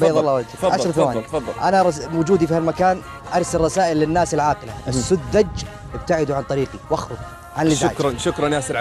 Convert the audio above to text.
بيض الله وجهك. تفضل 10 ثواني. تفضل أنا رس... وجودي في هالمكان أرسل رسائل للناس العاقلة. السذج ابتعدوا عن طريقي. واخرج. عن الازعاج شكرا شكرا ياسر